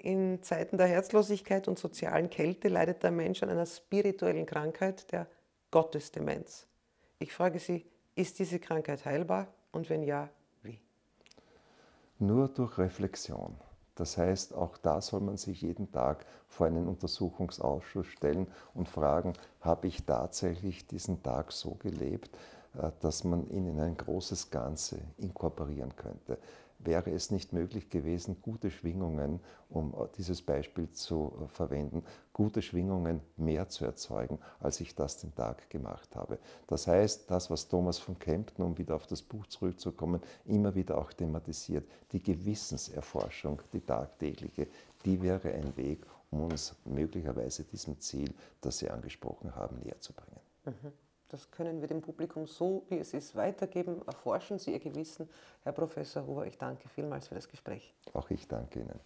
in Zeiten der Herzlosigkeit und sozialen Kälte leidet der Mensch an einer spirituellen Krankheit, der Gottesdemenz. Ich frage Sie, ist diese Krankheit heilbar und wenn ja, wie? Nur durch Reflexion. Das heißt, auch da soll man sich jeden Tag vor einen Untersuchungsausschuss stellen und fragen, habe ich tatsächlich diesen Tag so gelebt, dass man ihn in ein großes Ganze inkorporieren könnte wäre es nicht möglich gewesen, gute Schwingungen, um dieses Beispiel zu äh, verwenden, gute Schwingungen mehr zu erzeugen, als ich das den Tag gemacht habe. Das heißt, das, was Thomas von Kempten, um wieder auf das Buch zurückzukommen, immer wieder auch thematisiert, die Gewissenserforschung, die tagtägliche, die wäre ein Weg, um uns möglicherweise diesem Ziel, das Sie angesprochen haben, näher zu bringen. Mhm. Das können wir dem Publikum so, wie es ist, weitergeben. Erforschen Sie Ihr Gewissen. Herr Professor Huber, ich danke vielmals für das Gespräch. Auch ich danke Ihnen.